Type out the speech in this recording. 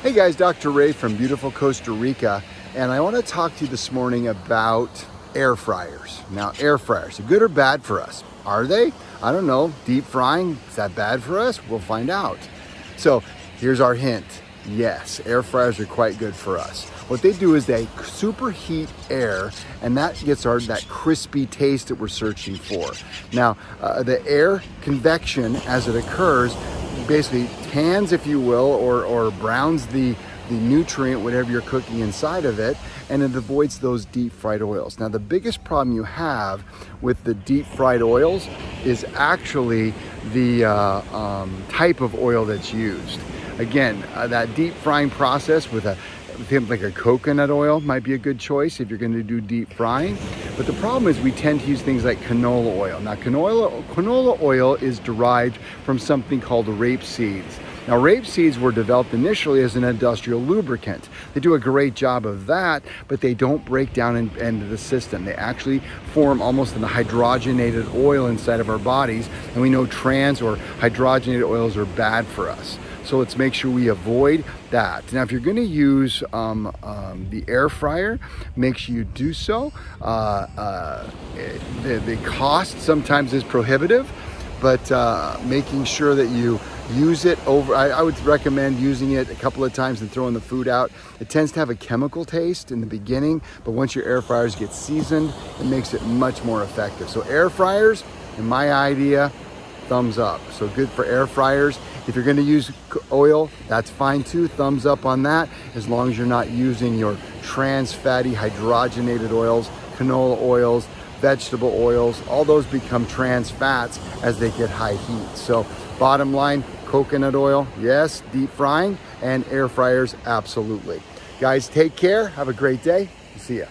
Hey guys, Dr. Ray from beautiful Costa Rica, and I want to talk to you this morning about air fryers. Now, air fryers, good or bad for us? Are they? I don't know. Deep frying, is that bad for us? We'll find out. So, here's our hint. Yes, air fryers are quite good for us. What they do is they superheat air and that gets our that crispy taste that we're searching for. Now, uh, the air convection as it occurs basically tans, if you will, or, or browns the, the nutrient, whatever you're cooking inside of it, and it avoids those deep fried oils. Now, the biggest problem you have with the deep fried oils is actually the uh, um, type of oil that's used. Again, uh, that deep frying process with a like a coconut oil might be a good choice if you're going to do deep frying. But the problem is we tend to use things like canola oil. Now canola, canola oil is derived from something called rape seeds. Now, rape seeds were developed initially as an industrial lubricant. They do a great job of that, but they don't break down in, into the system. They actually form almost an hydrogenated oil inside of our bodies, and we know trans or hydrogenated oils are bad for us. So let's make sure we avoid that. Now, if you're gonna use um, um, the air fryer, make sure you do so. Uh, uh, the, the cost sometimes is prohibitive, but uh, making sure that you use it over, I, I, would recommend using it a couple of times and throwing the food out. It tends to have a chemical taste in the beginning, but once your air fryers get seasoned, it makes it much more effective. So air fryers, in my idea, thumbs up. So good for air fryers. If you're gonna use oil, that's fine too, thumbs up on that, as long as you're not using your trans fatty hydrogenated oils, canola oils, vegetable oils, all those become trans fats as they get high heat. So bottom line, coconut oil, yes, deep frying, and air fryers, absolutely. Guys, take care, have a great day, see ya.